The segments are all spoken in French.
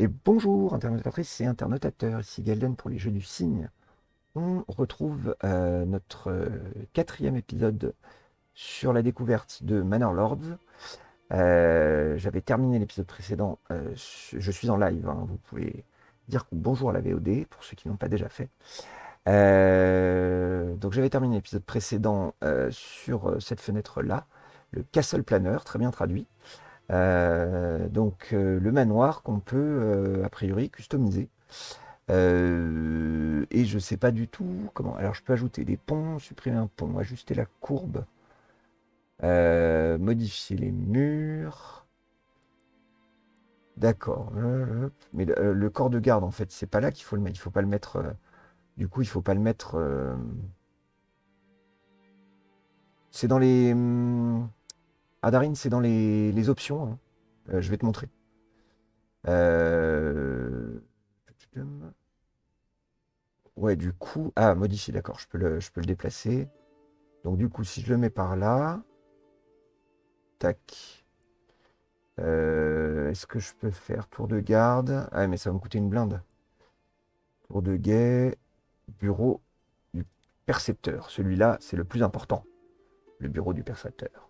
Et bonjour, internautatrices et internautateurs, ici Galden pour les Jeux du Cygne. On retrouve euh, notre euh, quatrième épisode sur la découverte de Manor Lords. Euh, j'avais terminé l'épisode précédent, je suis en live, hein, vous pouvez dire bonjour à la VOD pour ceux qui n'ont pas déjà fait. donc j'avais terminé l'épisode précédent sur cette fenêtre-là, le Castle Planner, très bien traduit. Euh, donc euh, le manoir qu'on peut euh, a priori customiser. et je sais pas du tout comment. Alors je peux ajouter des ponts, supprimer un pont, ajuster la courbe, modifier les murs. D'accord. Mais le, corps de garde, en fait, c'est pas là qu'il faut le mettre. Il faut pas le mettre. du coup, il faut pas le mettre. c'est dans les. Hum, Adarine, c'est dans les, options. Hein. Euh, je vais te montrer. Euh, ouais, du coup. Ah, modifier, d'accord. Je, peux le, je peux le déplacer. Donc, du coup, si je le mets par là. Tac. Euh, est-ce que je peux faire tour de garde? Ah, mais ça va me coûter une blinde. Tour de guet. Bureau du percepteur. Celui-là, c'est le plus important. Le bureau du percepteur.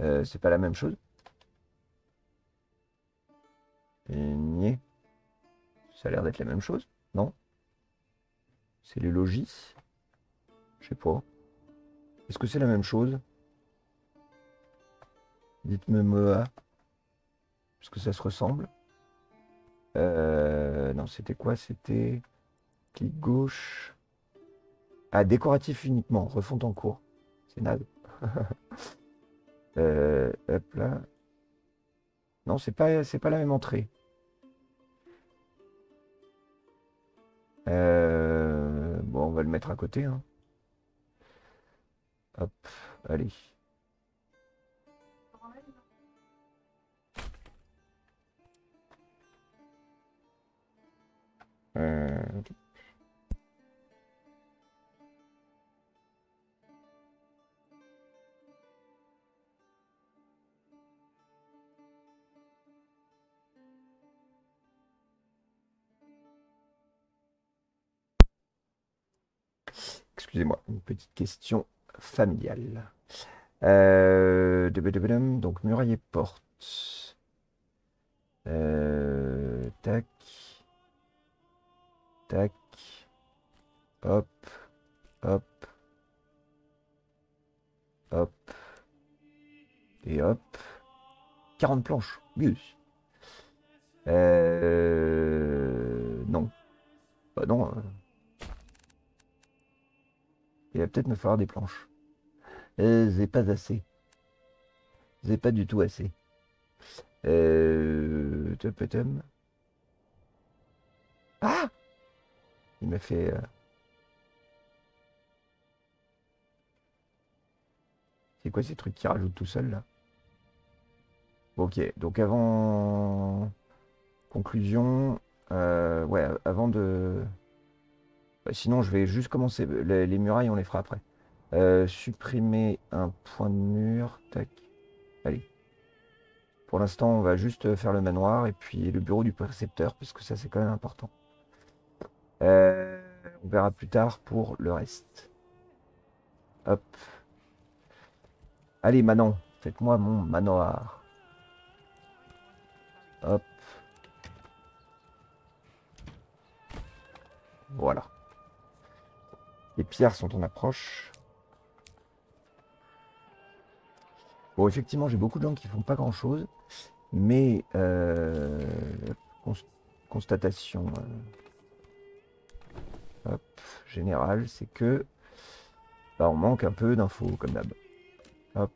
Euh, c'est pas la même chose. Et Ça a l'air d'être la même chose, non? C'est les logis? Je sais pas. Est-ce que c'est la même chose? Dites-moi moi. Est-ce que ça se ressemble? Euh, Non, c'était quoi? C'était clic gauche. Ah, décoratif uniquement, refonte en cours. C'est naze. Euh. Non, c'est pas, c'est pas la même entrée. Euh, bon, on va le mettre à côté. Hein. Hop, allez. Euh, Excusez-moi, une petite question familiale. Euh, donc, muraille porte. Euh, tac. Tac. Hop. Hop. Hop. Et hop. 40 planches. Euh, non. Bah non. Il va peut-être me falloir des planches. Euh, c'est pas assez. C'est pas du tout assez. Euh... Ah Il m'a fait... Euh, c'est quoi ces trucs qui rajoutent tout seul là? Ok, donc avant... Conclusion... Euh, ouais, avant de... Bah, sinon, je vais juste commencer. Les, murailles, on les fera après. Euh, supprimer un point de mur. Tac. Allez. Pour l'instant, on va juste faire le manoir et puis le bureau du précepteur, parce que ça, c'est quand même important. Euh, on verra plus tard pour le reste. Hop. Allez, Manon, faites-moi mon manoir. Hop. Voilà. Les pierres sont en approche. Bon, effectivement, j'ai beaucoup de gens qui font pas grand-chose. Mais euh, constatation euh, générale, c'est que bah, on manque un peu d'infos, comme d'hab. Hop.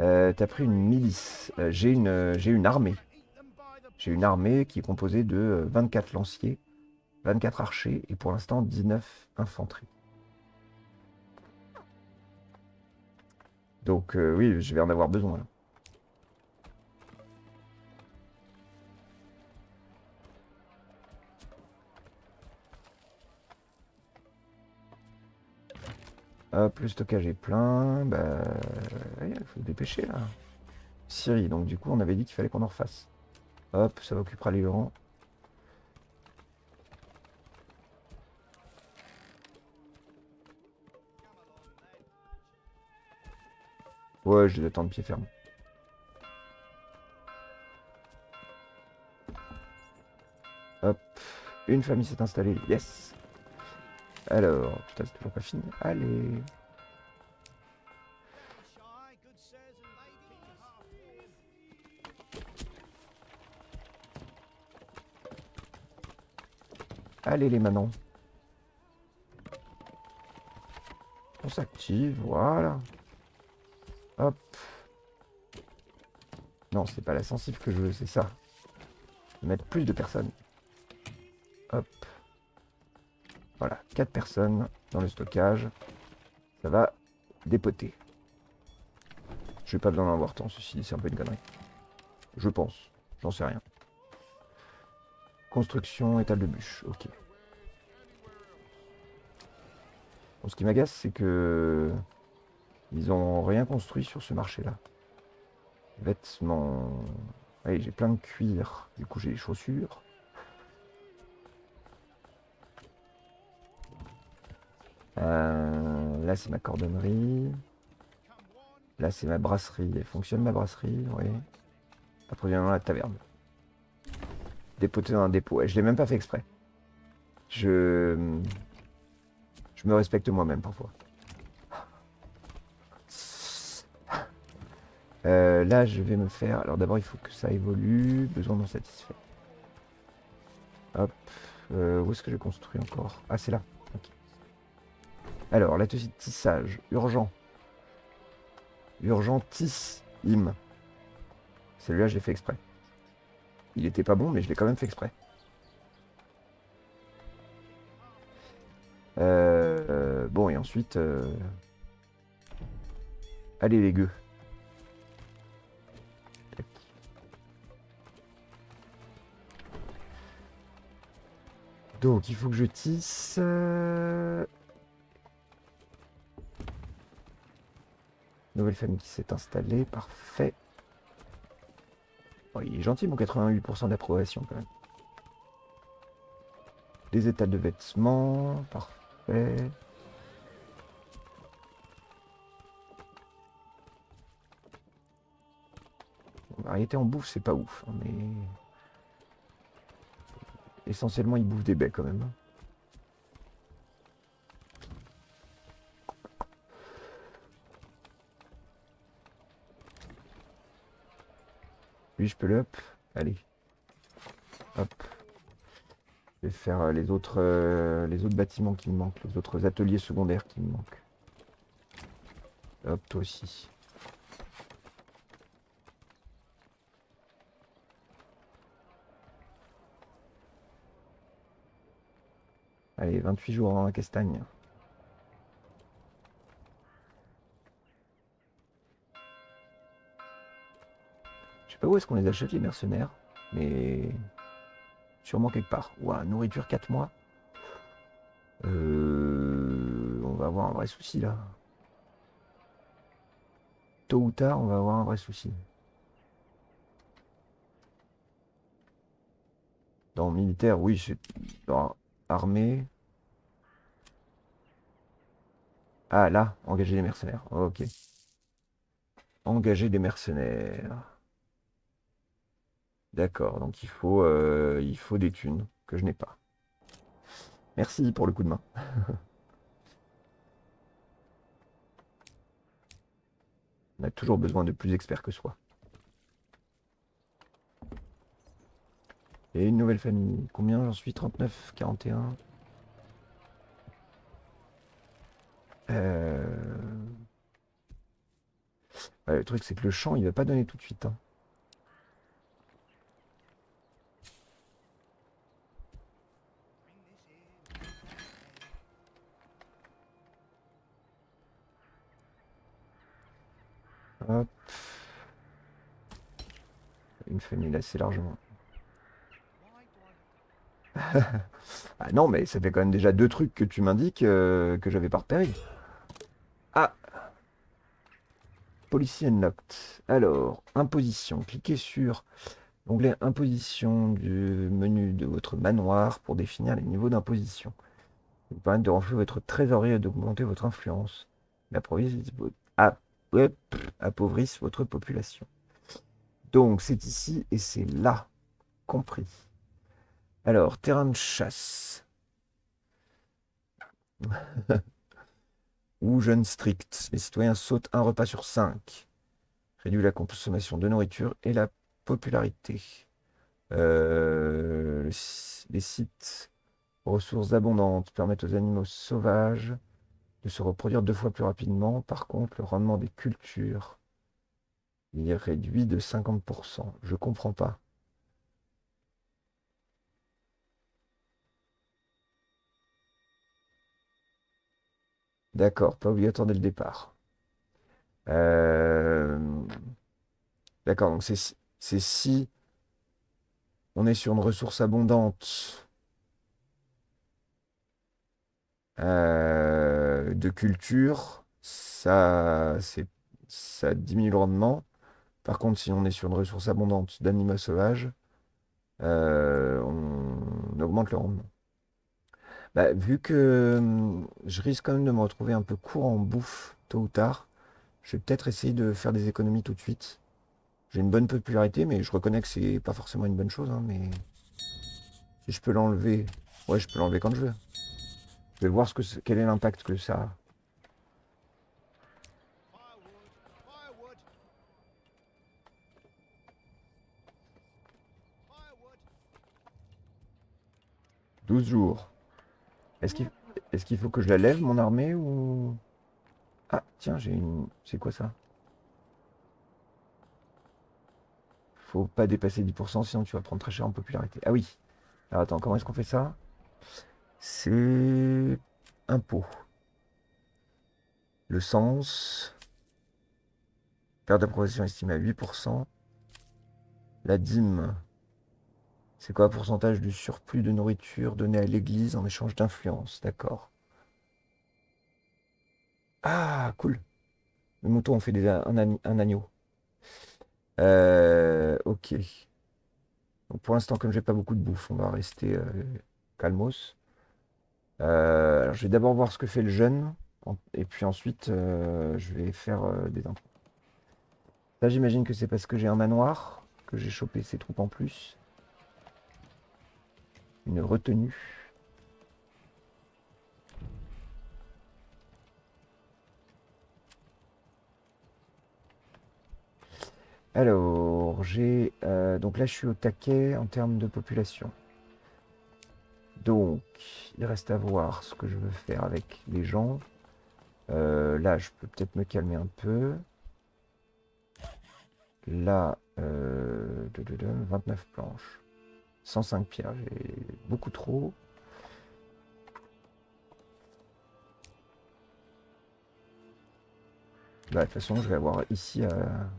Euh, T'as pris une milice. J'ai une, j'ai une armée. J'ai une armée qui est composée de 24 lanciers 24 archers et pour l'instant 19 infanterie. Donc euh, oui, je vais en avoir besoin. Hop, le stockage est plein. Bah, il faut se dépêcher là. Syrie. Donc du coup, on avait dit qu'il fallait qu'on en refasse. Hop, ça occupera les rangs. Ouais, je les de pied ferme. Hop, une famille s'est installée, yes Alors, putain, c'est toujours pas fini. Allez Allez les manants. On s'active, voilà. Hop. Non, c'est pas la sensible que je veux, c'est ça. Mettre plus de personnes. Hop. Voilà, 4 personnes dans le stockage. Ça va dépoter. Je vais pas besoin d'en avoir tant, ceci c'est un peu une connerie. Je pense, j'en sais rien. Construction, étal de bûche, ok. ce qui m'agace, c'est que ils ont rien construit sur ce marché-là. Vêtements. Allez, j'ai plein de cuir. Du coup, j'ai des chaussures. Euh, là, c'est ma cordonnerie. Là, c'est ma brasserie. Elle fonctionne, ma brasserie, oui. Approvisionnement la taverne. Dépoté dans un dépôt. je l'ai même pas fait exprès. Je... Je me respecte moi-même parfois. Euh, là, je vais me faire... Alors d'abord, il faut que ça évolue. Besoin non satisfait. Hop. Euh, où est-ce que je construis encore? Ah, c'est là. Alors, de tissage. Urgent. Urgent, im. Celui-là, j'ai fait exprès. Il était pas bon, mais je l'ai quand même fait exprès. Euh, bon, et ensuite... Euh, allez les gueux. Donc, il faut que je tisse... Euh, nouvelle famille qui s'est installée, parfait. il est gentil mon 88% d'approbation quand même. Des états de vêtements, parfait. Variété en bouffe, c'est pas ouf, hein, mais... Essentiellement, il bouffe des baies quand même. Lui, je peux le up. Allez. Hop. Je vais faire euh, les autres, euh, les autres bâtiments qui me manquent, les autres ateliers secondaires qui me manquent. Hop, toi aussi. Allez, 28 jours en castagne. Je sais pas où est-ce qu'on les achète les mercenaires, mais Sûrement quelque part. Ouah, nourriture 4 mois. Euh, on va avoir un vrai souci là. Tôt ou tard, on va avoir un vrai souci. Dans militaire, oui, c'est dans armée. Ah là, engager des mercenaires. Ok. Engager des mercenaires. D'accord, donc il faut, euh, il faut des thunes que je n'ai pas. Merci pour le coup de main. On a toujours besoin de plus d'experts que soi. Et une nouvelle famille. Combien? J'en suis 39, 41. Euh... le truc c'est que le champ il va pas donner tout de suite. Hein. Une famille assez largement. ah non, mais ça fait quand même déjà deux trucs que tu m'indiques euh, que j'avais pas repéré. Ah Policy Unlocked. Alors, imposition. Cliquez sur l'onglet Imposition du menu de votre manoir pour définir les niveaux d'imposition. Vous permettre de renflouer votre trésorerie et d'augmenter votre influence. La province appauvrissent votre population. Donc, c'est ici et c'est là. Compris. Alors, terrain de chasse. ou jeûne strict. Les citoyens sautent un repas sur cinq. Réduit la consommation de nourriture et la popularité. Euh, les sites ressources abondantes permettent aux animaux sauvages de se reproduire deux fois plus rapidement. Par contre, le rendement des cultures est réduit de 50%. Je comprends pas. D'accord, pas obligatoire dès le départ. Euh, d'accord, donc c'est si on est sur une ressource abondante euh, de culture, ça, diminue le rendement. Par contre, si on est sur une ressource abondante d'animaux sauvages, euh, on augmente le rendement. Bah, vu que hum, je risque quand même de me retrouver un peu court en bouffe tôt ou tard, je vais peut-être essayer de faire des économies tout de suite. J'ai une bonne popularité, mais je reconnais que c'est pas forcément une bonne chose. Hein, mais si je peux l'enlever, ouais, je peux l'enlever quand je veux. Je vais voir ce que quel est l'impact que ça a. 12 jours. Est-ce qu'il faut que je la lève, mon armée, ou... Ah, tiens, j'ai une... C'est quoi ça? Faut pas dépasser 10%, sinon tu vas prendre très cher en popularité. Ah oui. Alors attends, comment est-ce qu'on fait ça? C'est... Impôt. Le sens... Perte d'approbation estimée à 8%. La dîme... C'est quoi le pourcentage du surplus de nourriture donné à l'Église en échange d'influence? D'accord. Ah, cool. Les moutons ont fait des, un, agneau. Euh, ok. Donc pour l'instant, comme j'ai pas beaucoup de bouffe, on va rester euh, calmos. Euh, je vais d'abord voir ce que fait le jeune. Et puis ensuite, je vais faire des impôts. Là, j'imagine que c'est parce que j'ai un manoir que j'ai chopé ces troupes en plus une retenue. Alors, j'ai... Euh, donc là, je suis au taquet en termes de population. Donc, il reste à voir ce que je veux faire avec les gens. Euh, là, je peux peut-être me calmer un peu. Là, euh, 29 planches. 105 pierres, j'ai beaucoup trop. Bah, de toute façon, je vais avoir ici à,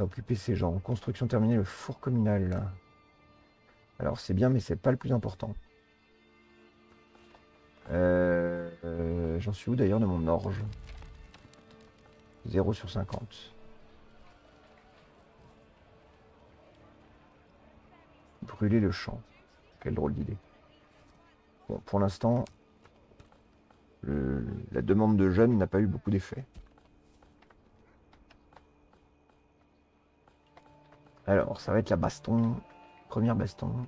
occuper ces gens. Construction terminée, le four communal. Alors c'est bien, mais c'est pas le plus important. Euh, euh, j'en suis où d'ailleurs de mon orge? 0 sur 50. Brûler le champ. Quelle drôle d'idée. Bon, pour l'instant, la demande de jeunes n'a pas eu beaucoup d'effet. Alors, ça va être la baston. Première baston.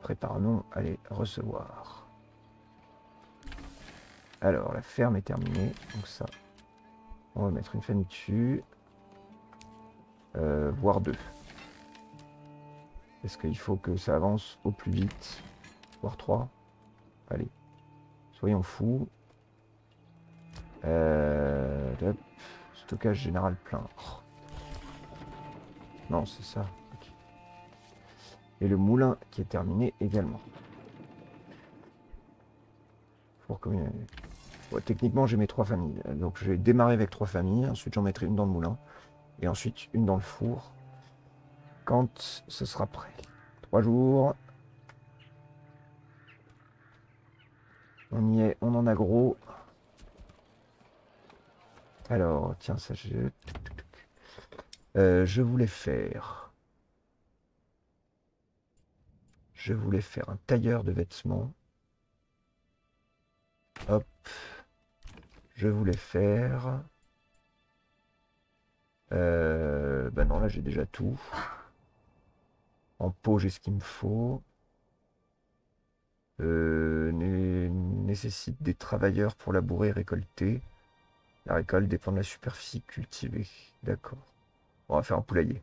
Préparons-nous à les recevoir. Alors, la ferme est terminée. Donc ça, on va mettre une famille dessus. Euh, voire deux. Est-ce qu'il faut que ça avance au plus vite Voire trois Allez, soyons fous. Euh, stockage général plein. Non, c'est ça. Et le moulin qui est terminé également. Pour techniquement, j'ai mes trois familles. Donc, je vais démarrer avec trois familles. Ensuite, j'en mettrai une dans le moulin et ensuite une dans le four quand ce sera prêt. Trois jours. On y est, on en a gros. Alors, tiens, ça je... Euh, je voulais faire... Je voulais faire un tailleur de vêtements. Hop. Je voulais faire... Euh, ben non, là j'ai déjà tout. En pot, j'ai ce qu'il me faut. Euh, nécessite des travailleurs pour labourer et récolter. La récolte dépend de la superficie cultivée. D'accord. On va faire un poulailler.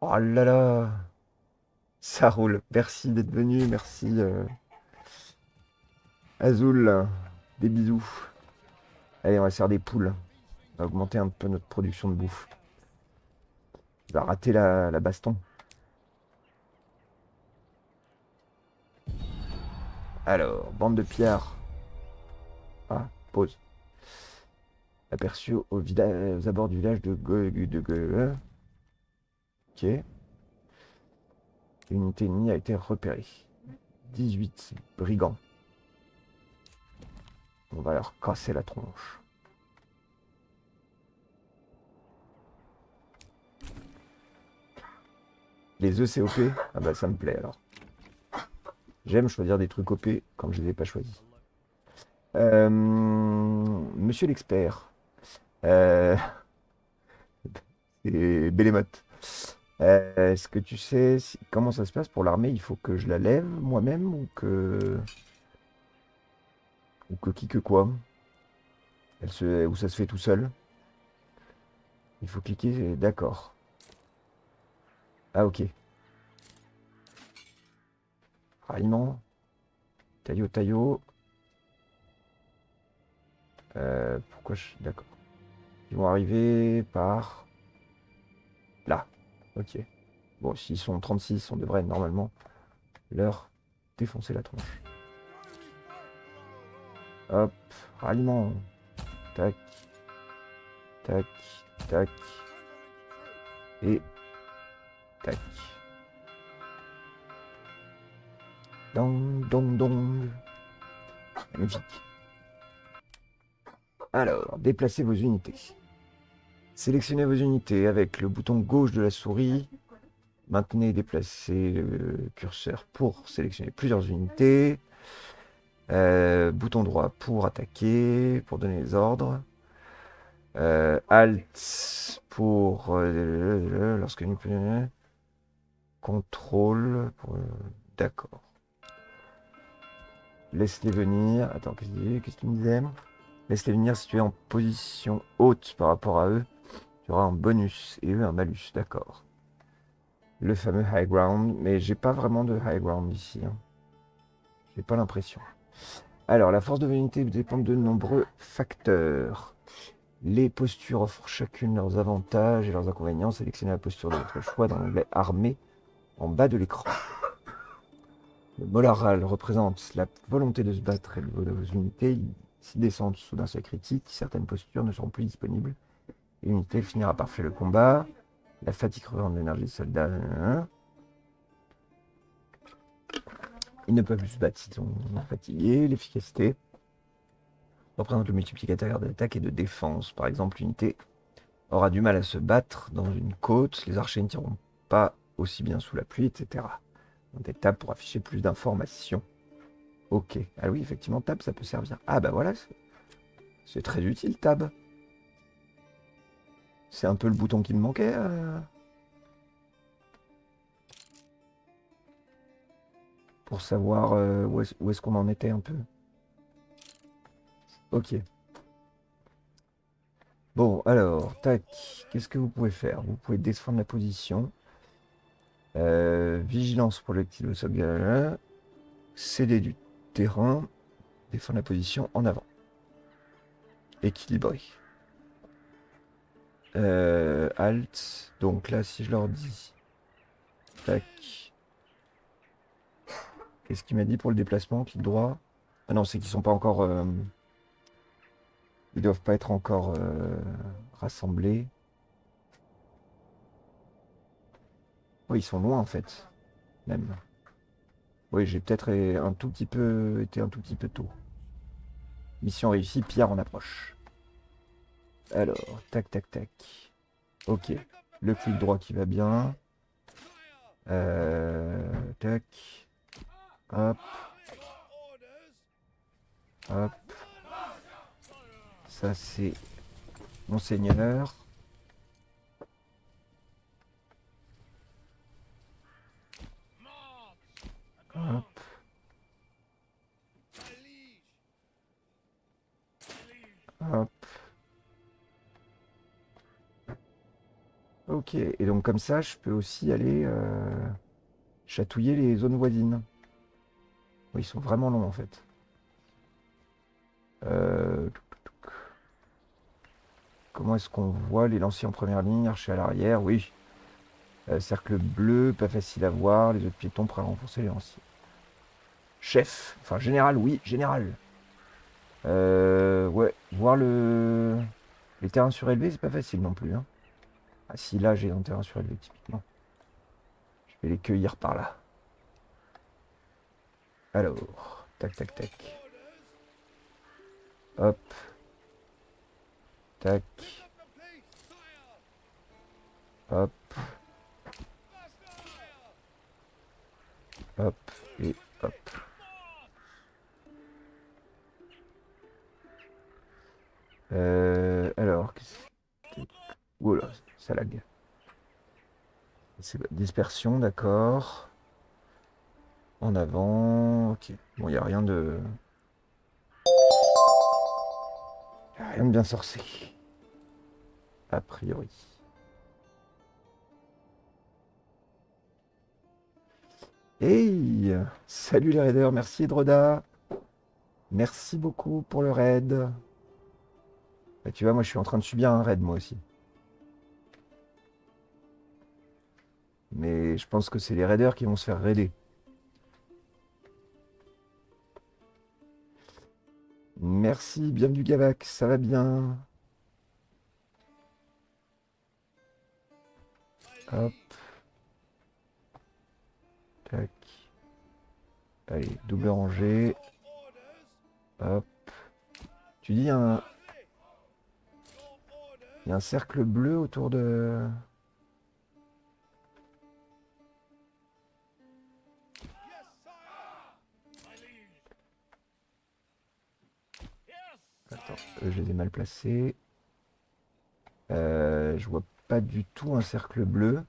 Oh là là Ça roule. Merci d'être venu. Merci. Euh... Azul. Des bisous. Allez, on va faire des poules. Augmenter un peu notre production de bouffe. Va rater la, baston. Alors, bande de pierres. Ah, pause aperçu au aux abords du village de Go de Ok. Une unité ennemie a été repérée. 18 brigands. On va leur casser la tronche. Les ECOP Ah bah ça me plaît alors. J'aime choisir des trucs OP quand je ne les ai pas choisis. Euh, monsieur l'expert. Euh... C'est Bélémote. Euh, est-ce que tu sais comment ça se passe pour l'armée? Il faut que je la lève moi-même ou que. Ou que qui que quoi? Ou ça se fait tout seul? Il faut cliquer. D'accord. Ah, ok. Ralliement. Taillot, taillot. Euh, pourquoi je. D'accord. Ils vont arriver par là. Ok. Bon, s'ils sont 36, on devrait normalement leur défoncer la tronche. Hop, ralliement. Tac. Tac. Tac. Et tac. Dong, dong, dong. Magnifique. Alors, déplacez vos unités. Sélectionnez vos unités avec le bouton gauche de la souris. Maintenez et déplacez le curseur pour sélectionner plusieurs unités. Euh, bouton droit pour attaquer, pour donner les ordres. Euh, alt pour euh, lorsque contrôle d'accord. Laisse-les venir. Attends, qu'est-ce qu'il me disait? Laisse-les venir si tu es en position haute par rapport à eux y aura un bonus et eux un malus, d'accord. Le fameux high ground, mais j'ai pas vraiment de high ground ici. Hein. J'ai pas l'impression. Alors, la force de l'unité dépend de nombreux facteurs. Les postures offrent chacune leurs avantages et leurs inconvénients. Sélectionnez la posture de votre choix dans l'onglet armée en bas de l'écran. Le moral représente la volonté de se battre et le niveau de vos unités. S'ils descendent d'un seuil critique, certaines postures ne seront plus disponibles L'unité finira par faire le combat. La fatigue revend de l'énergie des soldats. Ils ne peuvent plus se battre s'ils sont fatigués. L'efficacité représente le multiplicateur d'attaque et de défense. Par exemple, l'unité aura du mal à se battre dans une côte. Les archers ne tireront pas aussi bien sous la pluie, etc. des tables pour afficher plus d'informations. Ok. Ah oui, effectivement, tab, ça peut servir. Ah bah voilà, c'est très utile, tab. C'est un peu le bouton qui me manquait. Euh. Pour savoir euh, où est-ce qu'on en était un peu. Ok. Bon, alors, tac. Qu'est-ce que vous pouvez faire? Vous pouvez défendre la position. Euh, vigilance pour le kilo Céder du terrain. Défendre la position en avant. Équilibrer. Euh, alt. Donc là, si je leur dis... Tac. Qu'est-ce qu'il m'a dit pour le déplacement Clic droit? Ah non, c'est qu'ils sont pas encore... Euh, ils doivent pas être encore euh, rassemblés. Oh, ils sont loin en fait. Même. Oui, j'ai peut-être un tout petit peu été un tout petit peu tôt. Mission réussie, Pierre en approche. Alors, tac, tac, tac. Ok, le clic droit qui va bien. Euh, tac. Hop. Hop. Ça, c'est Monseigneur. Hop. Hop. Ok, et donc comme ça, je peux aussi aller euh, chatouiller les zones voisines. Oui, ils sont vraiment longs en fait. Euh, comment est-ce qu'on voit les lanciers en première ligne, archer à l'arrière? Oui. Euh, cercle bleu, pas facile à voir. Les autres piétons prêts à renforcer les lanciers. Chef, enfin général, oui, général. Euh, ouais, voir le... les terrains surélevés, c'est pas facile non plus. Hein. Ah si, là j'ai un terrain surélevé typiquement. Je vais les cueillir par là. Alors, tac, tac, tac. Hop. Tac. Hop. Hop. Et hop. Euh, alors, Oula, ça lag. Dispersion, d'accord. En avant, ok. Bon, il n'y a rien de... rien de bien sorcé. A priori. Hey Salut les raiders, merci Droda. Merci beaucoup pour le raid. Bah, tu vois, moi je suis en train de subir un raid moi aussi. Mais je pense que c'est les raiders qui vont se faire raider. Merci, bienvenue Gavac, ça va bien? Hop. Allez, double rangée. Hop. Tu dis un... Il y a un cercle bleu autour de... Attends, je les ai mal placés. Euh, je vois pas du tout un cercle bleu.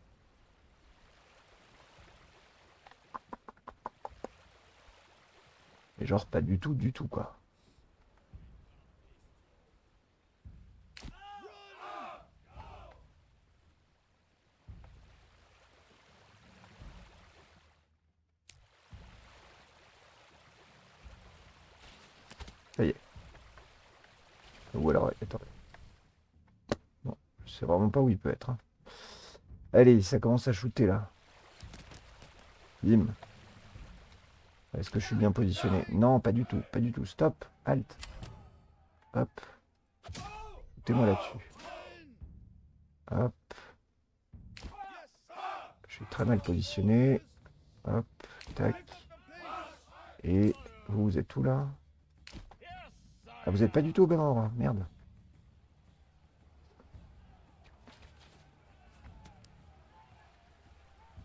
Genre pas du tout, du tout quoi. Ça y est. Ou alors, attendez. Bon, je sais vraiment pas où il peut être. Hein. Allez, ça commence à shooter là. Bim. Est-ce que je suis bien positionné Non, pas du tout, pas du tout. Stop, halt. Hop. Shootez-moi là-dessus. Hop. Je suis très mal positionné. Hop, tac. Et vous, êtes où là ah, vous êtes pas du tout au même endroit, merde.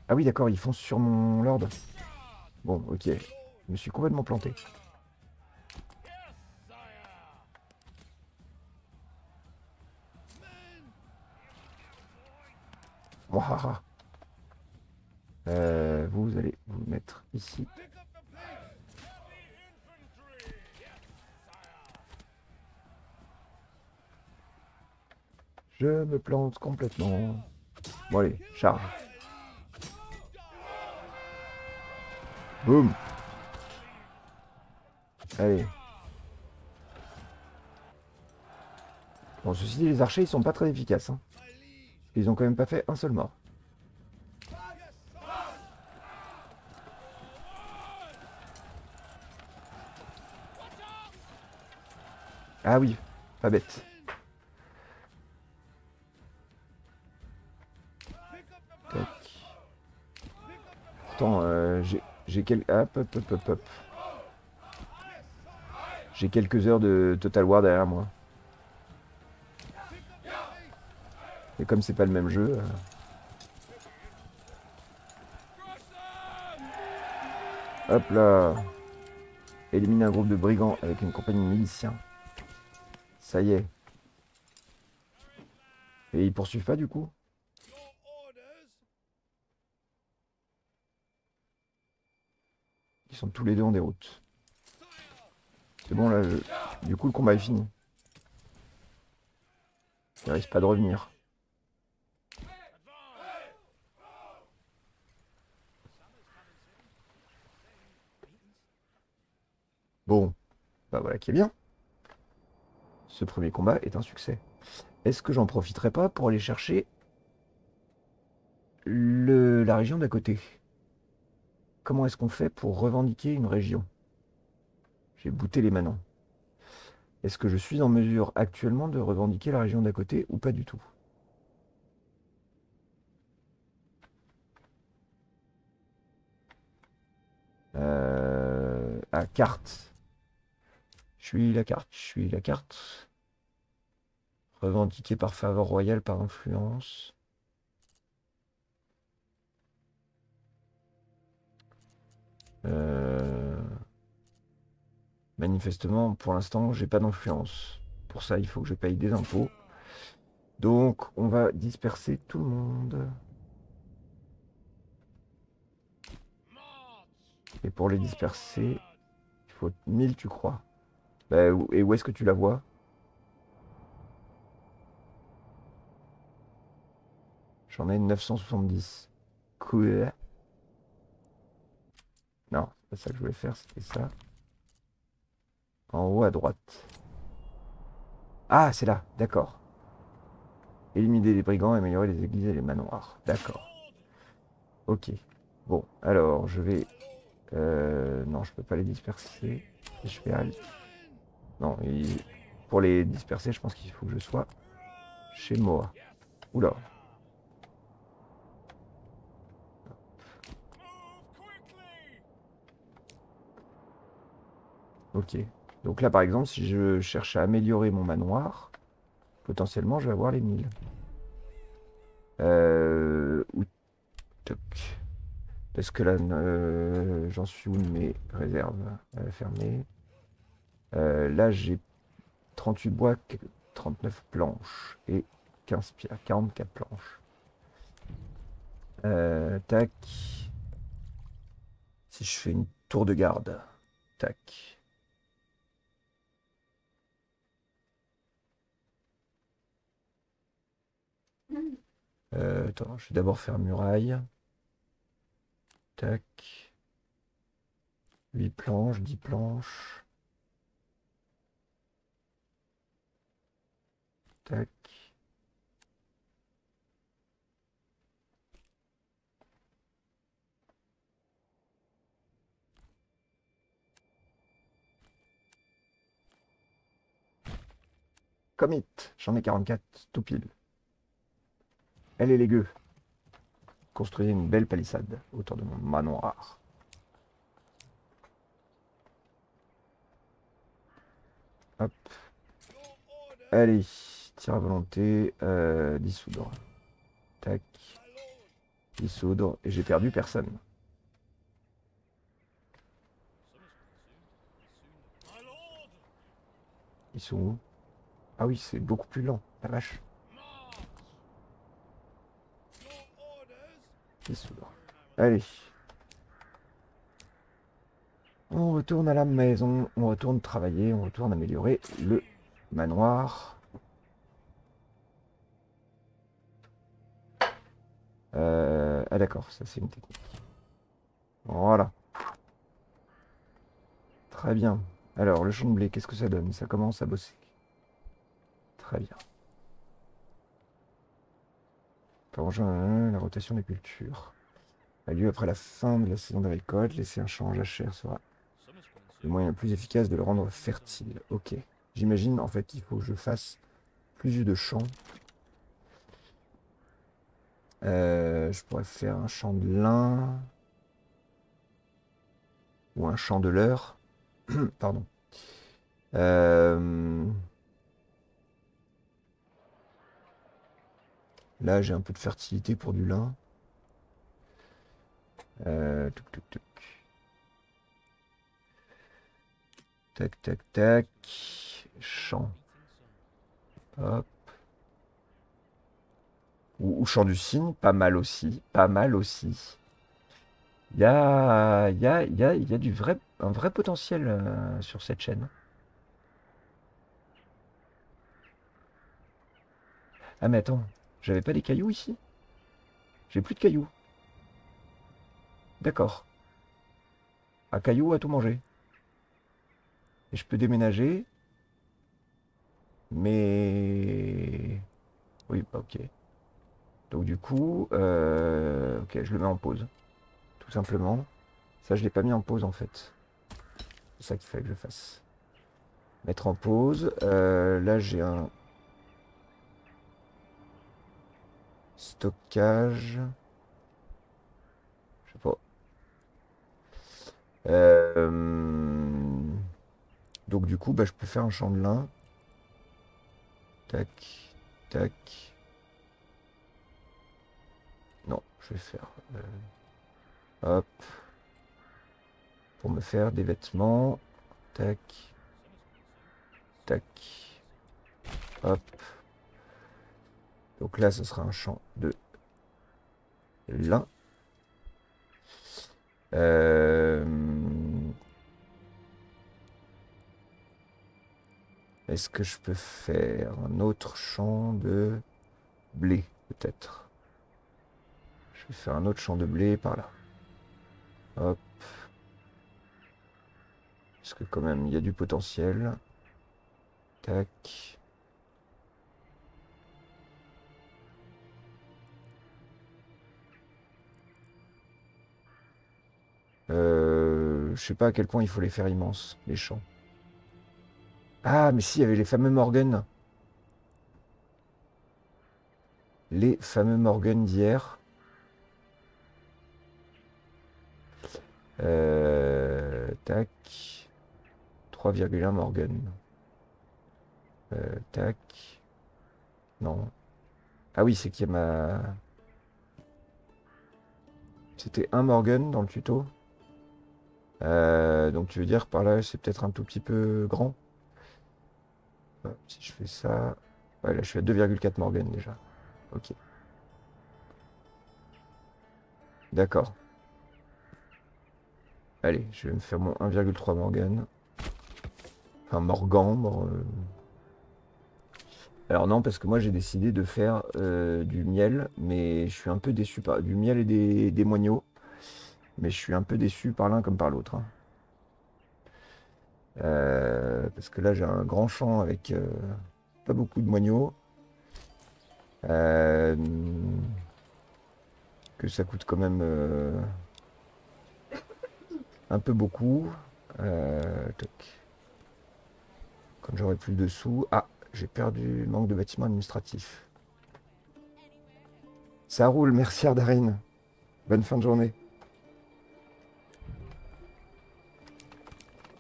Ah oui, d'accord, ils foncent sur mon lord. Bon, ok. Je me suis complètement planté. Euh, vous allez vous mettre ici. Je me plante complètement. Bon allez, charge. Boum. Allez. Bon, ceci dit, les archers, ils sont pas très efficaces. Hein. Ils ont quand même pas fait un seul mort. Ah oui, pas bête. Attends, euh, J'ai J'ai quelques heures de Total War derrière moi. Et comme c'est pas le même jeu... euh, Hop là Éliminer un groupe de brigands avec une compagnie de miliciens. Ça y est. Et ils poursuivent pas du coup? Ils sont tous les deux en déroute. C'est bon là, du coup le combat est fini. Il risque pas de revenir. Bon, bah voilà qui est bien. Ce premier combat est un succès. Est-ce que j'en profiterai pas pour aller chercher le, la région d'à côté? Comment est-ce qu'on fait pour revendiquer une région? J'ai bouté les manants. Est-ce que je suis en mesure actuellement de revendiquer la région d'à côté ou pas du tout? Euh, à carte. Je suis la carte, je suis la carte. Revendiqué par faveur royale, par influence. Euh, Manifestement, pour l'instant, j'ai pas d'influence. Pour ça, il faut que je paye des impôts. Donc, on va disperser tout le monde. Et pour les disperser, il faut 1000, tu crois Bah, Et où est-ce que tu la vois? J'en ai 970. Cool. C'est pas ça que je voulais faire, c'était ça. En haut à droite. Ah, c'est là, d'accord. Éliminer les brigands, améliorer les églises et les manoirs. D'accord. Ok. Bon, alors, je vais... euh, non, je peux pas les disperser. Je vais aller... Non, pour les disperser, je pense qu'il faut que je sois chez Moa. Oula. Ok. Donc là, par exemple, si je cherche à améliorer mon manoir, potentiellement, je vais avoir les 1000. Euh... Parce que là, euh, j'en suis où de mes réserves euh, fermées Là, j'ai 38 bois, 39 planches et 15 pierres, 44 planches. Euh, tac. Si je fais une tour de garde, tac. Euh, attends, je vais d'abord faire muraille. Tac. 8 planches, 10 planches. Tac. Commit, j'en ai 44, tout pile. Elle est les gueux. Construisez une belle palissade autour de mon manoir. Hop. Allez, tir à volonté, euh, dissoudre. Tac. Dissoudre. Et j'ai perdu personne. Ils sont où? Ah oui, c'est beaucoup plus lent, la vache. Allez. On retourne à la maison, on retourne travailler, on retourne améliorer le manoir. Euh, ah d'accord, ça c'est une technique. Voilà. Très bien. Alors, le champ de blé, qu'est-ce que ça donne? Ça commence à bosser. Très bien. Pour rejoindre la rotation des cultures a lieu après la fin de la saison de récolte. Laisser un champ jachère sera le moyen le plus efficace de le rendre fertile. Ok. J'imagine en fait qu'il faut que je fasse plus de champs. Euh, je pourrais faire un champ de lin. ou un chandeleur. Pardon. Euh, Là, j'ai un peu de fertilité pour du lin. Euh, Tac, tac, tac. Champ. Hop. Ou, champ du cygne, pas mal aussi. Pas mal aussi. Il y a, y, a, y, a, y a du vrai, un vrai potentiel euh, sur cette chaîne. Ah mais attends, j'avais pas des cailloux ici J'ai plus de cailloux. D'accord. À cailloux, à tout manger. Et je peux déménager. Mais... Oui, bah, ok. Donc du coup, euh, ok, je le mets en pause. Tout simplement. Ça, je l'ai pas mis en pause en fait. C'est ça qu'il fallait que je fasse. Mettre en pause. Euh, là, j'ai un Stockage. Je sais pas. Euh, donc du coup, bah, je peux faire un champ de lin. Tac, tac. Non, je vais faire... Euh, hop. Pour me faire des vêtements. Tac. Tac. Hop. Donc là, ce sera un champ de lin. Euh, est-ce que je peux faire un autre champ de blé, peut-être? Je vais faire un autre champ de blé par là. Hop. Parce que quand même, il y a du potentiel. Tac. Euh, je sais pas à quel point il faut les faire immenses, les champs. Ah, mais si, il y avait les fameux Morgan. Les fameux Morgan d'hier. Euh, tac. 3,1 Morgan. Euh, tac. Non. Ah oui, c'est qu'il y a ma... C'était un Morgan dans le tuto. Euh, donc tu veux dire par là c'est peut-être un tout petit peu grand. Si je fais ça. Ouais, là je suis à 2,4 Morgan déjà. Ok. D'accord. Allez, je vais me faire mon 1,3 Morgan. Enfin Morgan. Euh. Alors non, parce que moi j'ai décidé de faire euh, du miel, mais je suis un peu déçu par du miel et des, des. Mais je suis un peu déçu par l'un comme par l'autre. Hein. Euh, parce que là, j'ai un grand champ avec euh, pas beaucoup de moineaux. Euh, que ça coûte quand même un peu beaucoup. Quand j'aurai plus de sous. Ah, j'ai perdu manque de bâtiment administratif. Ça roule, merci Ardarine. Bonne fin de journée.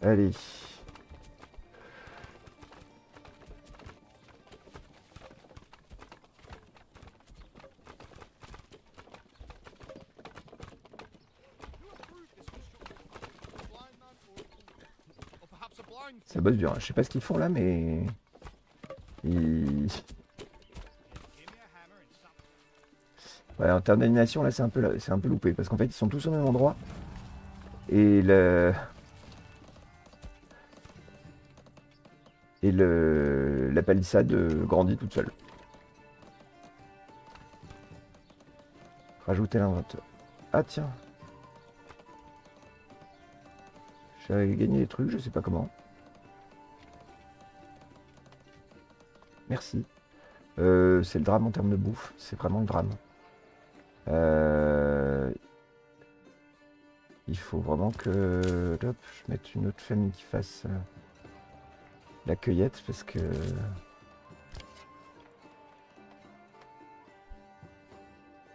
Allez. Ça bosse dur. Hein. Je sais pas ce qu'ils font là, mais... Ouais, en termes d'animation, là, c'est un, peu, un peu loupé. Parce qu'en fait, ils sont tous au même endroit. Et le... la palissade euh, grandit toute seule. Rajouter l'inventeur. Ah tiens. J'avais gagné des trucs, je sais pas comment. Merci. Euh, c'est le drame en termes de bouffe. C'est vraiment le drame. Euh, il faut vraiment que je mette une autre famille qui fasse la cueillette parce que...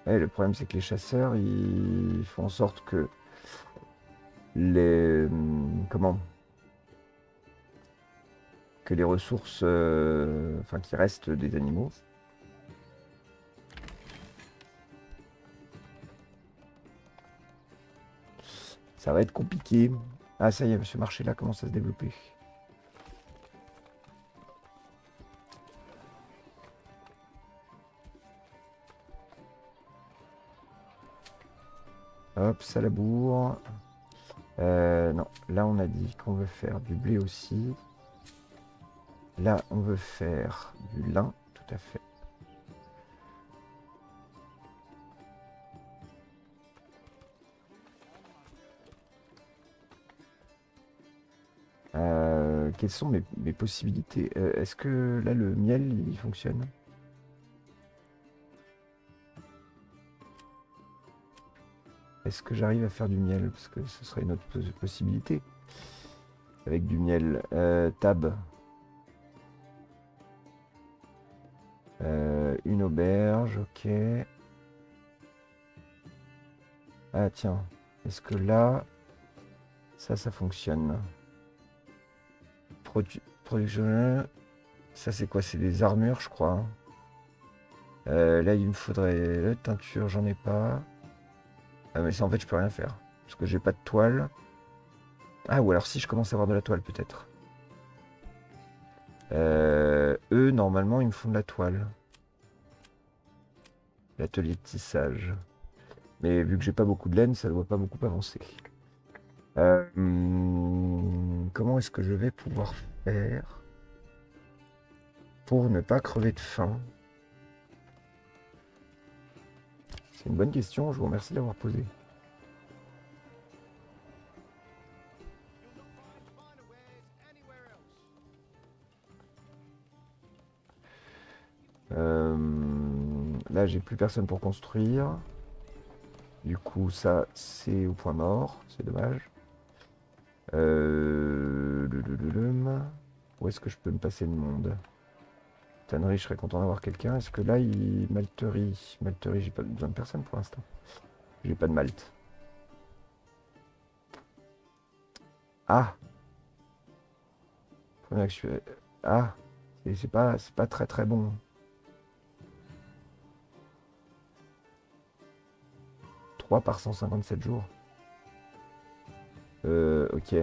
le problème c'est que les chasseurs, ils font en sorte que les hum, comment? Que les ressources, euh, enfin qui restent des animaux. Ça va être compliqué. Ah ça y est, ce marché-là commence à se développer. Hop, ça. Euh, non, là on a dit qu'on veut faire du blé aussi. Là on veut faire du lin, tout à fait. Euh, quelles sont mes, mes possibilités? Euh, Est-ce que là le miel il fonctionne? Est-ce que j'arrive à faire du miel? Parce que ce serait une autre pos- possibilité. Avec du miel. Euh, tab. Euh, une auberge, ok. Ah tiens. Est-ce que là, ça, ça fonctionne? Produ- Production. Ça, c'est quoi? C'est des armures, je crois. hein. Euh, là, il me faudrait la teinture, j'en ai pas. Ah, mais ça, en fait, je peux rien faire. Parce que j'ai pas de toile. Ah, ou alors si je commence à avoir de la toile, peut-être. Euh, eux, normalement, ils me font de la toile. L'atelier de tissage. Mais vu que j'ai pas beaucoup de laine, ça ne doit pas beaucoup avancer. Euh, comment est-ce que je vais pouvoir faire pour ne pas crever de faim? C'est une bonne question, je vous remercie d'avoir posé. Euh, là, j'ai plus personne pour construire. Du coup, ça, c'est au point mort. C'est dommage. Euh, Où est-ce que je peux me passer le monde? Je serais content d'avoir quelqu'un. Est-ce que là, il... Malterie. Malterie, j'ai pas besoin de personne pour l'instant. J'ai pas de malte. Ah Ah C'est pas, pas très très bon. 3 par 157 jours. Euh, ok.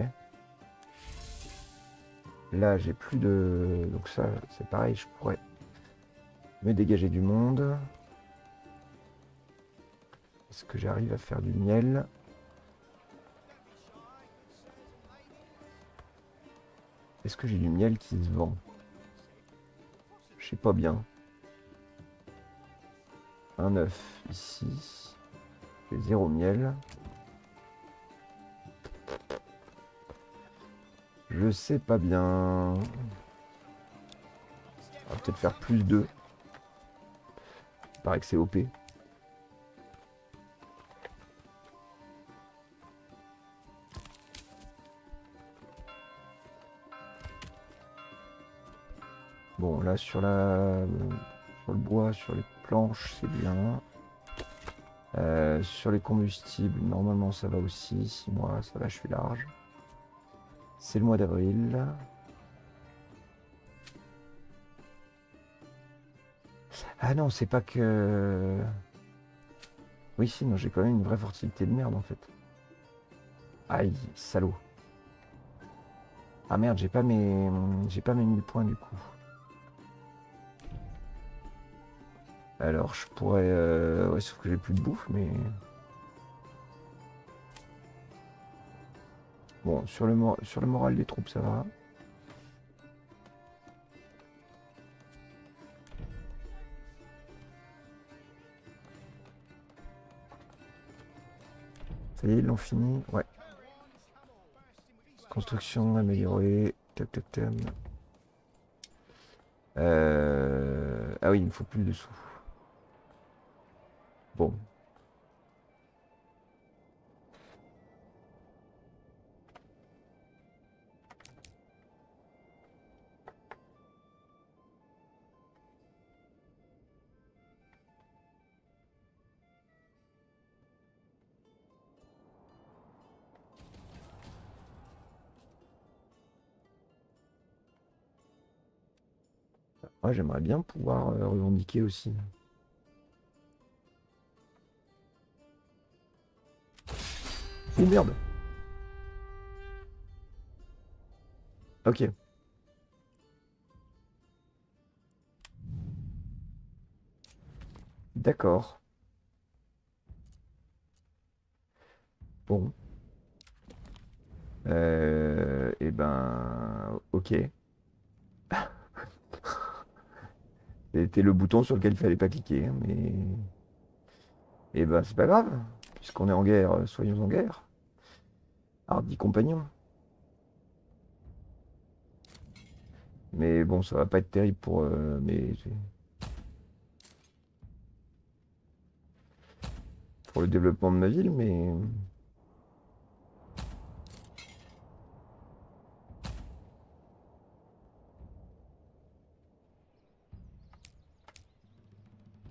Là, j'ai plus de... Donc ça, c'est pareil, je pourrais me dégager du monde. Est-ce que j'arrive à faire du miel? Est-ce que j'ai du miel qui se vend? Je sais pas bien. Un œuf ici. J'ai zéro miel. Je sais pas bien. On va peut-être faire plus de. Il paraît que c'est OP. Bon, là, sur la... Sur le bois, sur les planches, c'est bien. Euh, sur les combustibles, normalement ça va aussi. 6 mois, ça va, je suis large. C'est le mois d'avril. Ah non, c'est pas que... Oui, si, non, j'ai quand même une vraie fertilité de merde en fait. Aïe, salaud. Ah merde, j'ai pas mes... J'ai pas mes 1000 points du coup. Alors, je pourrais... euh, Ouais, sauf que j'ai plus de bouffe, mais... Bon, sur le, sur le moral des troupes, ça va. Ça y est, ils l'ont fini. Ouais. Construction améliorée. Tac, tac. Euh, Ah oui, il me faut plus de sous. Bon. J'aimerais bien pouvoir euh, revendiquer aussi. Oh merde Ok. D'accord. Bon. Euh, eh ben, ok. C'était le bouton sur lequel il fallait pas cliquer, hein, mais... Eh ben, c'est pas grave. Puisqu'on est en guerre, soyons en guerre. Hardy compagnon. Mais bon, ça va pas être terrible pour... Euh, mais... Pour le développement de ma ville, mais...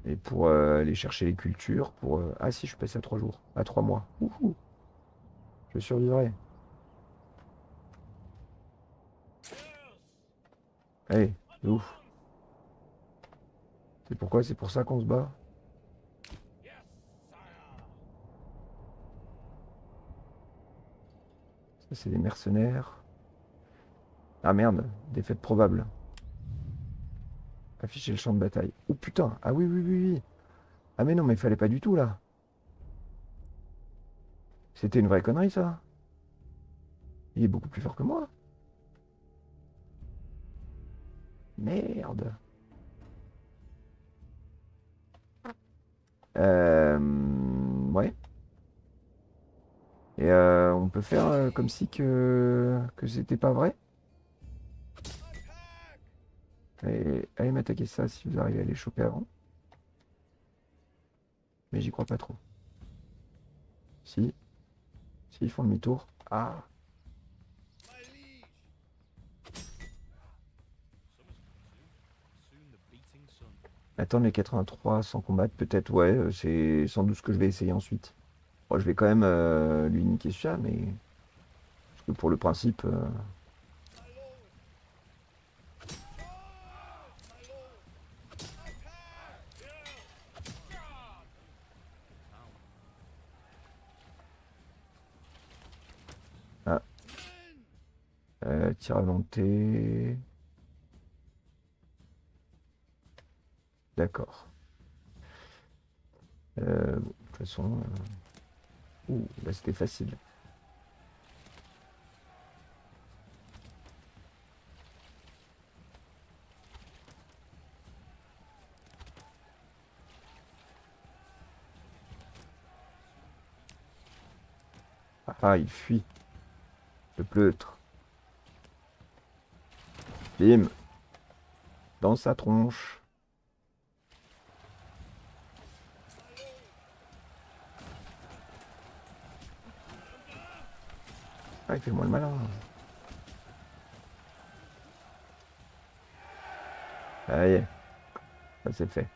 Et pour euh, aller chercher les cultures, pour... euh, Ah si, je passé à 3 jours, à 3 mois. Ouhou. Je survivrai. Allez, de ouf. C'est pourquoi c'est pour ça qu'on se bat Ça, c'est des mercenaires. Ah merde, défaite probable. Afficher le champ de bataille. Oh putain, ah oui, oui, oui, oui. Ah mais non, mais il fallait pas du tout là. C'était une vraie connerie ça. Il est beaucoup plus fort que moi. Merde. Euh, ouais. Et euh, on peut faire euh, comme si que, que c'était pas vrai. Allez, allez m'attaquer ça si vous arrivez à les choper avant. Mais j'y crois pas trop. Si. Si, ils font demi-tour. Ah. Attendre les 83 sans combattre, peut-être, ouais, euh, c'est sans doute ce que je vais essayer ensuite. Bon, je vais quand même euh, lui niquer ça, mais... Parce que pour le principe... euh, Euh, tir à volonté... D'accord. Euh, de toute façon... euh, Ouh, là c'était facile. Ah, il fuit. Le pleutre. Bim. Dans sa tronche. Ah, il fait moins le malin. Est. Ça c'est fait.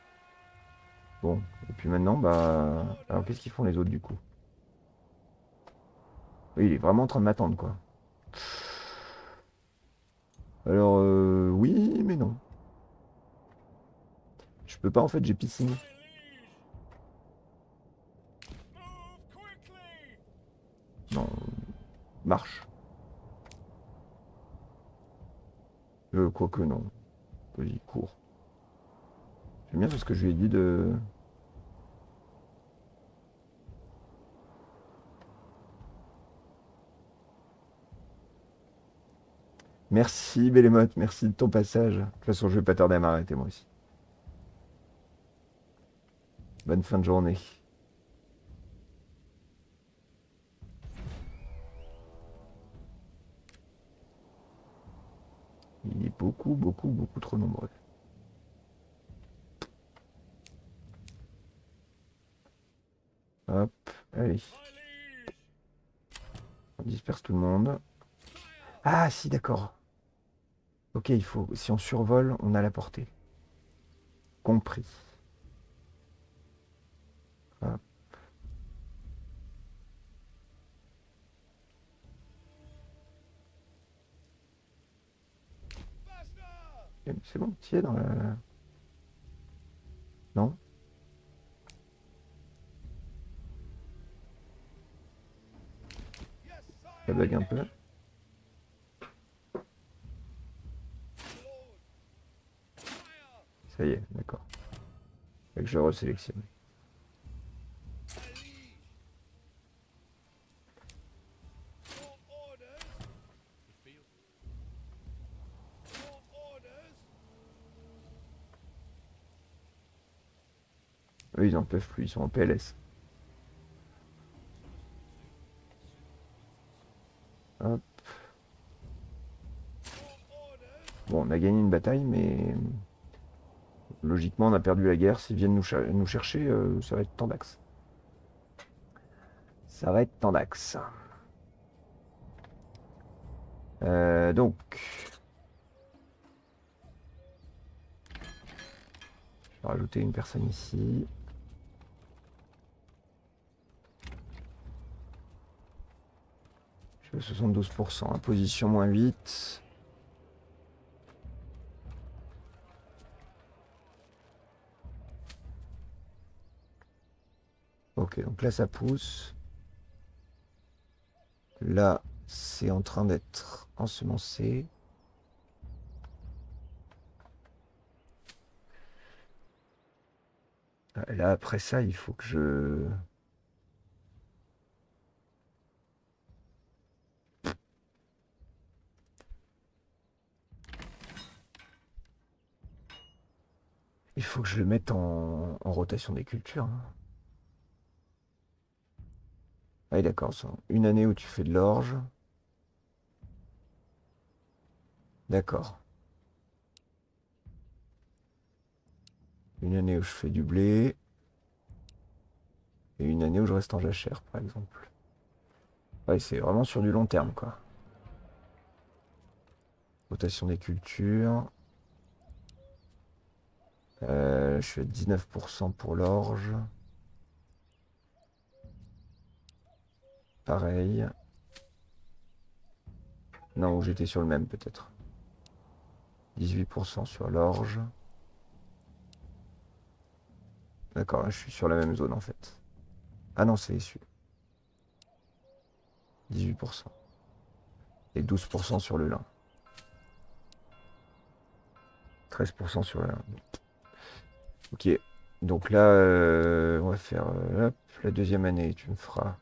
Bon. Et puis maintenant, bah... Alors qu'est-ce qu'ils font les autres du coup? Oui, il est vraiment en train de m'attendre, quoi. Alors, euh, oui, mais non. Je peux pas, en fait, j'ai piscine. Non. Marche. Euh, quoique non. Vas-y, cours. J'aime bien parce que je lui ai dit de... Merci Bélémote, merci de ton passage. De toute façon, je vais pas tarder à m'arrêter moi aussi. Bonne fin de journée. Il est beaucoup, beaucoup, beaucoup trop nombreux. Hop, allez. On disperse tout le monde. Ah si, d'accord. Ok, il faut. Si on survole, on a la portée. Compris. C'est bon, tu es dans la... Non? Ça bug un peu. Ça y est, d'accord. Fait que je resélectionne. Eux, ils en peuvent plus, ils sont en PLS. Hop. Bon, on a gagné une bataille, mais logiquement, on a perdu la guerre. S'ils viennent nous, chercher, euh, ça va être Tendax. Ça va être Tendax. Euh, donc, je vais rajouter une personne ici. Je fais 72%, position moins 8. Ok, donc là ça pousse. Là, c'est en train d'être ensemencé. Ah, là, après ça, il faut que je... Il faut que je le mette en, rotation des cultures. Hein. Ah d'accord. Une année où tu fais de l'orge. D'accord. Une année où je fais du blé. Et une année où je reste en jachère, par exemple. Ouais, c'est vraiment sur du long terme, quoi. Rotation des cultures. Euh, je suis à 19% pour l'orge. Pareil. Non, j'étais sur le même peut-être. 18% sur l'orge. D'accord, je suis sur la même zone en fait. Ah non, c'est issu. 18%. Et 12% sur le lin. 13% sur le lin. Ok. Donc là, euh, on va faire euh, la deuxième année. Tu me feras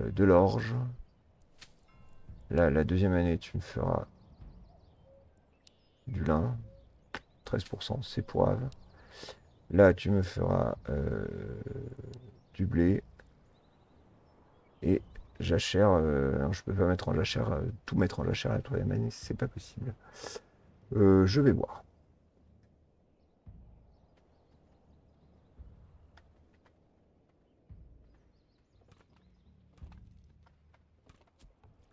de l'orge. Là, la deuxième année, tu me feras du lin. 13%, c'est poivre. Là, tu me feras du blé. Et jachère, euh, je peux pas mettre en jachère, tout mettre en jachère la troisième année, c'est pas possible. je vais voir.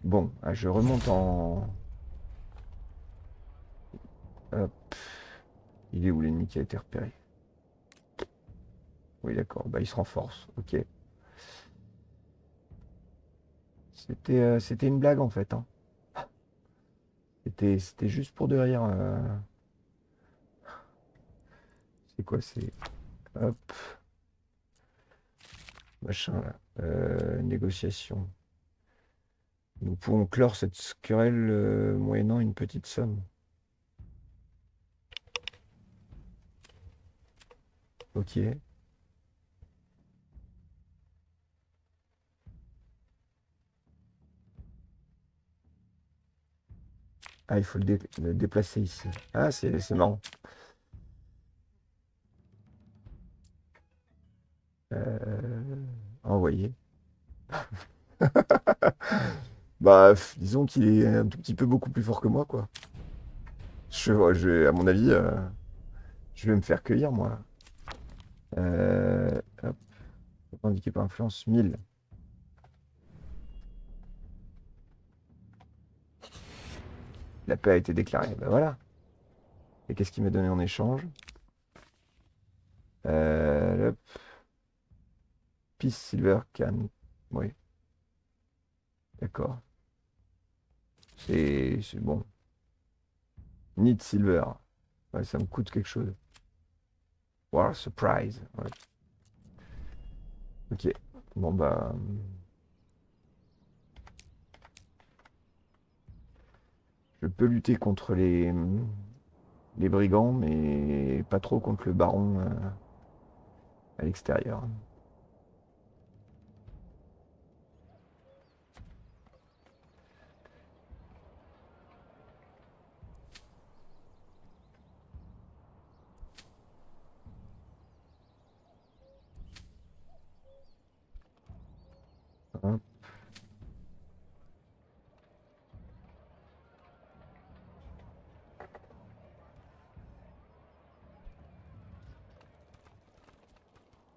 Bon, ah, je remonte en... Hop. Il est où l'ennemi qui a été repéré? Oui, d'accord. Bah, il se renforce. Ok. C'était euh, une blague, en fait. Hein. C'était juste pour de rire. Euh. C'est quoi C'est... Hop. Machin, là. Euh, négociation. Nous pouvons clore cette querelle euh, moyennant une petite somme. Ok. Ah, il faut le, déplacer ici. Ah, c'est marrant. Euh, envoyer. Bah, disons qu'il est un tout petit peu beaucoup plus fort que moi, quoi. Je, je à mon avis, euh, je vais me faire cueillir, moi. Euh, hop. Indiqué par influence? 1000. La paix a été déclarée. Ben voilà. Et qu'est-ce qu'il m'a donné en échange? Euh, Peace Silver Can. Oui. D'accord. C'est bon. Need Silver. Ouais, ça me coûte quelque chose. Wow, surprise. Ok. Bon bah. Je peux lutter contre les, les brigands, mais pas trop contre le baron euh, à l'extérieur.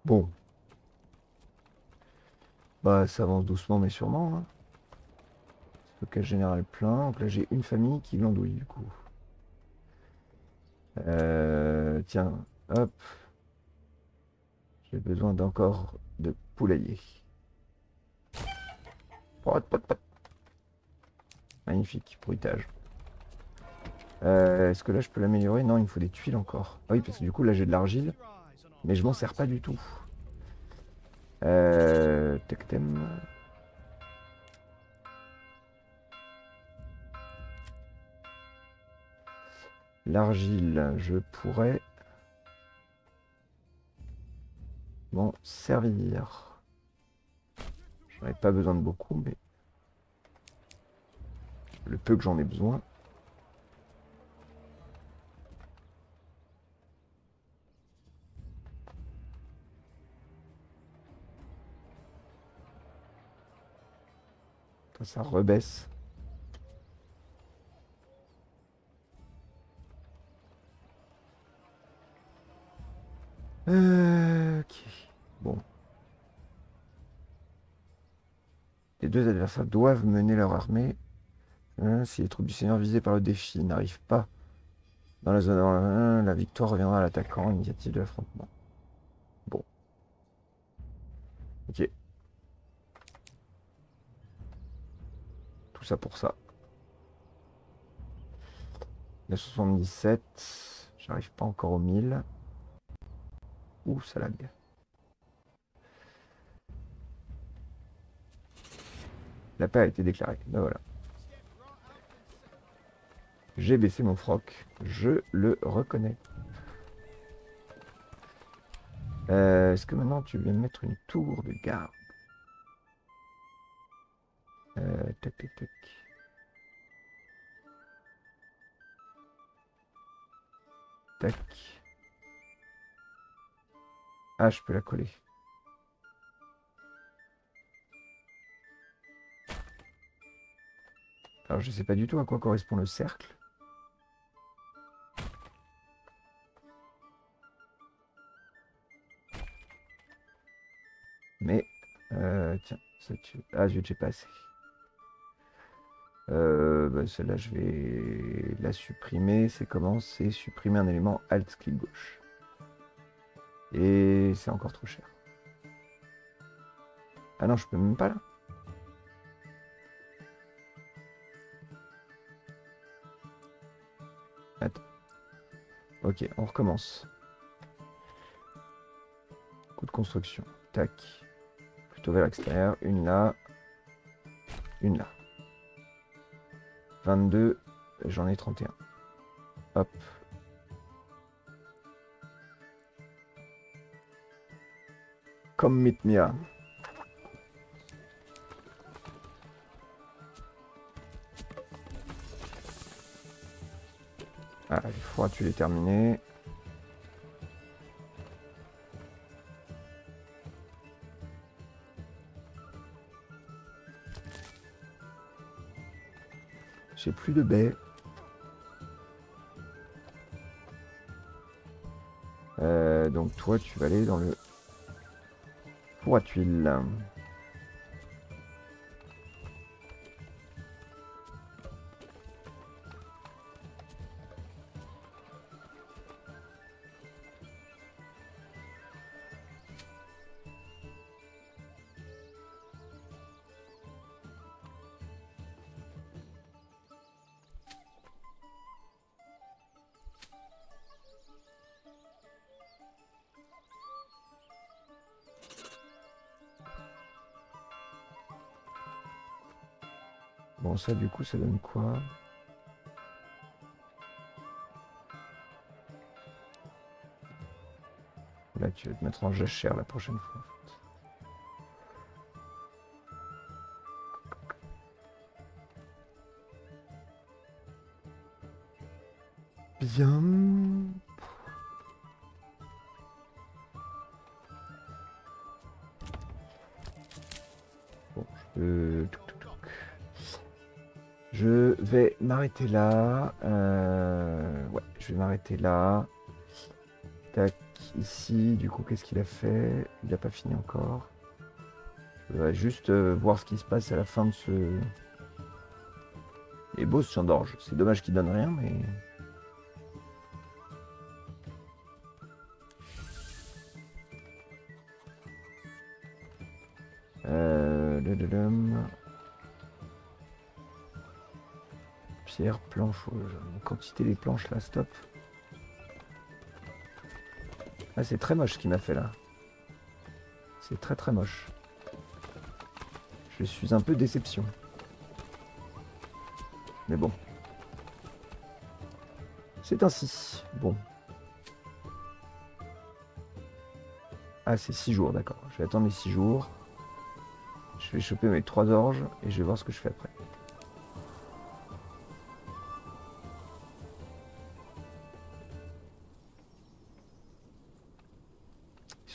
Bon. Bah, ça avance doucement, mais sûrement. Hein. Stockage général plein. Donc là, j'ai une famille qui glandouille, du coup. Euh, tiens, hop. J'ai besoin d'encore de poulailler. Magnifique, bruitage. Euh, Est-ce que là, je peux l'améliorer? Non, il me faut des tuiles encore. Ah oui, parce que du coup, là, j'ai de l'argile. Mais je m'en sers pas du tout. Euh. L'argile, je pourrais m'en servir. J'en ai pas besoin de beaucoup, mais le peu que j'en ai besoin. Ça rebaisse. Euh, ok. Bon. Les deux adversaires doivent mener leur armée. Hein, si les troupes du Seigneur visées par le défi n'arrivent pas dans la zone 1, la victoire reviendra à l'attaquant, initiative de l'affrontement. Bon. Ok. Tout ça pour ça. 977. J'arrive pas encore au 1000. Ouh, ça. La paix a été déclarée. Ben voilà. J'ai baissé mon froc. Je le reconnais. Euh, Est-ce que maintenant tu viens mettre une tour de garde? Euh, tac, tac. Tac. Ah, je peux la coller. Alors, je sais pas du tout à quoi correspond le cercle. Mais, euh, tiens, ça tu... Ah, je j'ai pas assez. Euh, bah, Celle-là, je vais la supprimer. C'est comment? C'est supprimer un élément Alt clic gauche. Et c'est encore trop cher. Ah non, je peux même pas là. Ok, on recommence. Coup de construction. Tac. Plutôt vers l'extérieur. Une là. Une là. 22. J'en ai 31. Hop. Commit Mia. Ah, il faut tu l'es terminé. J'ai plus de baies. Euh, donc toi, tu vas aller dans le four à tuiles. Ça, du coup, ça donne quoi Là, tu vas te mettre en jachère la prochaine fois. Bien. Là. Euh, ouais, je vais m'arrêter là. Tac, ici, du coup, qu'est-ce qu'il a fait? Il n'a pas fini encore. Je vais juste euh, voir ce qui se passe à la fin de ce... Beau ce champ d'orge. C'est dommage qu'il donne rien, mais... Euh, Planche, une quantité des planches là, stop. Ah, c'est très moche ce qu'il m'a fait là. C'est très très moche. Je suis un peu déception. Mais bon. C'est ainsi. Bon. Ah, c'est 6 jours, d'accord. Je vais attendre les 6 jours. Je vais choper mes 3 orges et je vais voir ce que je fais après.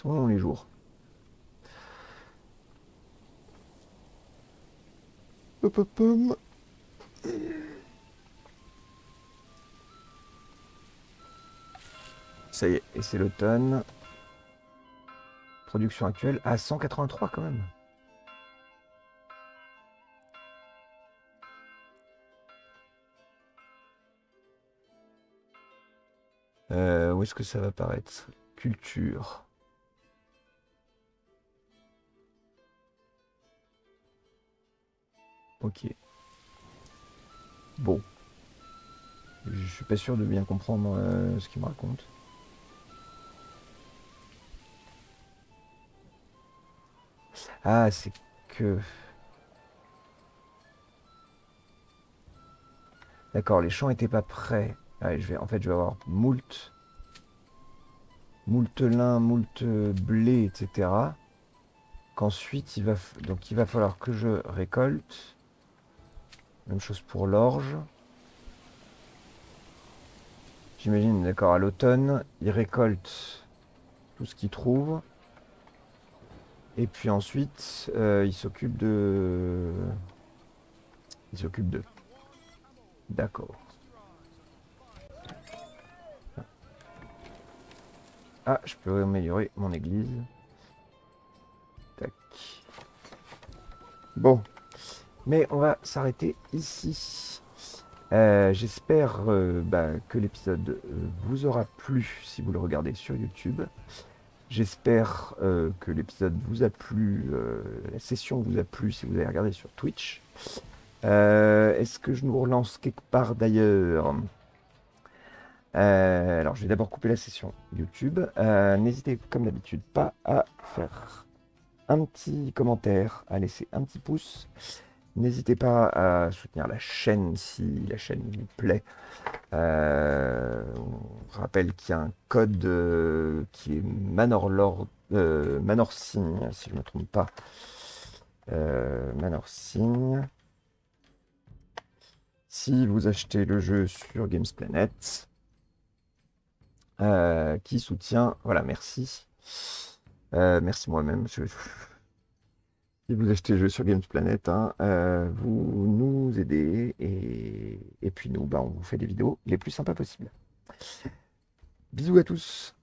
Les jours. Hop, hop. Ça y est, et c'est l'automne. Production actuelle à 183 quand même. Euh, où est-ce que ça va paraître? Culture. Ok. Bon. Je suis pas sûr de bien comprendre euh, ce qu'il me raconte. Ah, c'est que... D'accord, les champs étaient pas prêts. je vais, en fait, je vais avoir moult, moult lin, moult blé, etc. Qu'ensuite, donc il va falloir que je récolte. Même chose pour l'orge. J'imagine, d'accord, à l'automne, il récolte tout ce qu'il trouve. Et puis ensuite, euh, il s'occupe de... Il s'occupe de... D'accord. Ah, je peux améliorer mon église. Tac. Bon. Mais on va s'arrêter ici. Euh, j'espère euh, bah, que l'épisode euh, vous aura plu si vous le regardez sur YouTube. J'espère que l'épisode vous a plu, la session vous a plu si vous avez regardé sur Twitch. Est-ce que je nous relance quelque part d'ailleurs? Alors je vais d'abord couper la session YouTube. N'hésitez comme d'habitude pas à faire un petit commentaire, à laisser un petit pouce. N'hésitez pas à soutenir la chaîne si la chaîne vous plaît. Euh, on rappelle qu'il y a un code euh, qui est Manor, Lord, euh, si je ne me trompe pas. Manor Signe. Si vous achetez le jeu sur Games Planet, qui soutient, voilà, merci. merci moi-même. Si vous achetez le jeu sur Games Planet, hein, euh, vous nous aidez et, puis nous, bah, on vous fait des vidéos les plus sympas possibles. Bisous à tous